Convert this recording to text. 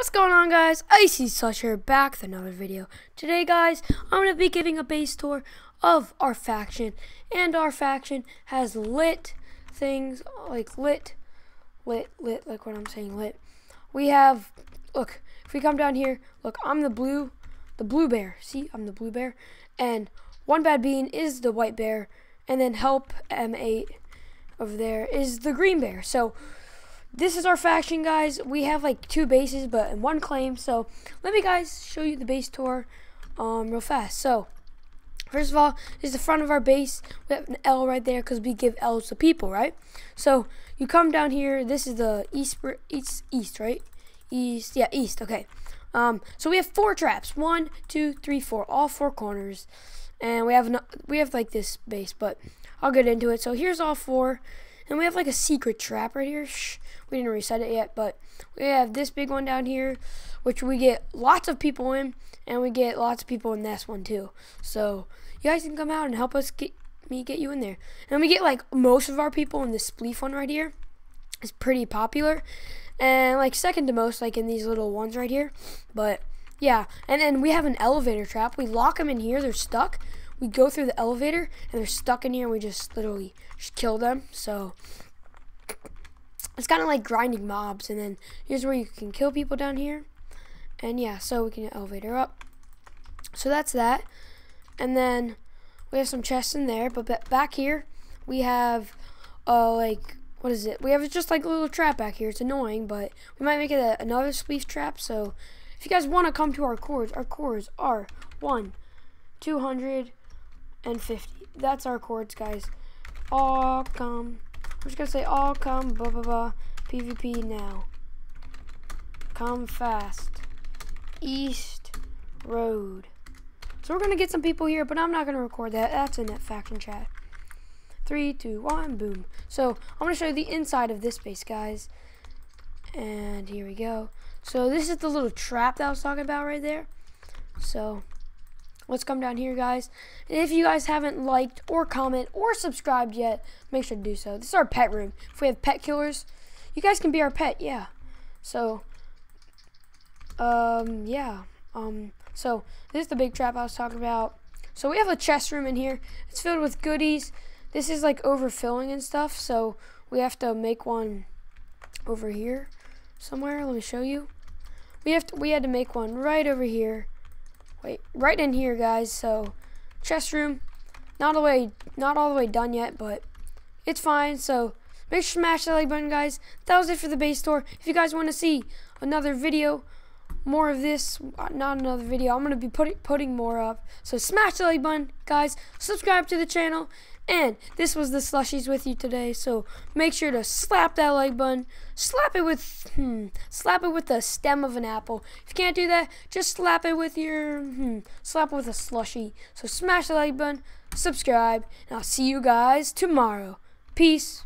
What's going on guys? Icy Slush here back with another video. Today guys, I'm going to be giving a base tour of our faction. And our faction has lit things, like lit, lit, lit, like what I'm saying, lit. We have, look, if we come down here, look, I'm the blue, the blue bear. See, I'm the blue bear. And one bad bean is the white bear. And then help M8 over there is the green bear. So, this is our faction, guys. We have like two bases, but in one claim. So let me guys show you the base tour um, real fast. So first of all, this is the front of our base. We have an L right there because we give L's to people, right? So you come down here. This is the east, east, east, right? East, yeah, east. Okay. Um, so we have four traps. One, two, three, four. All four corners, and we have no, we have like this base, but I'll get into it. So here's all four. And we have like a secret trap right here. Shh, we didn't reset it yet, but we have this big one down here, which we get lots of people in, and we get lots of people in this one too. So you guys can come out and help us get me get you in there. And we get like most of our people in this spleef one right here. It's pretty popular, and like second to most, like in these little ones right here. But yeah, and then we have an elevator trap. We lock them in here. They're stuck we go through the elevator and they're stuck in here and we just literally just kill them. So it's kind of like grinding mobs. And then here's where you can kill people down here. And yeah, so we can elevator up. So that's that. And then we have some chests in there. But back here, we have, uh, like, what is it? We have just like a little trap back here. It's annoying, but we might make it a, another spleef trap. So if you guys want to come to our cores, our cores are 1, 200, and 50. That's our chords, guys. All come. I'm just gonna say all come. Blah blah blah. PvP now. Come fast. East Road. So we're gonna get some people here, but I'm not gonna record that. That's in that faction chat. Three, two, one, boom. So I'm gonna show you the inside of this base, guys. And here we go. So this is the little trap that I was talking about right there. So let's come down here, guys. And if you guys haven't liked or comment or subscribed yet, make sure to do so. This is our pet room. If we have pet killers, you guys can be our pet, yeah. So, um, yeah. Um, so this is the big trap I was talking about. So we have a chest room in here. It's filled with goodies. This is like overfilling and stuff, so we have to make one over here somewhere. Let me show you. We have to, we had to make one right over here Wait, right in here, guys. So, chest room, not all the way, not all the way done yet, but it's fine. So, make sure to smash that like button, guys. That was it for the base tour. If you guys want to see another video, more of this, uh, not another video, I'm going to be put, putting more up. So, smash the like button, guys. Subscribe to the channel. And this was the slushies with you today, so make sure to slap that like button. Slap it with, hmm, slap it with the stem of an apple. If you can't do that, just slap it with your, hmm, slap it with a slushie. So smash the like button, subscribe, and I'll see you guys tomorrow. Peace.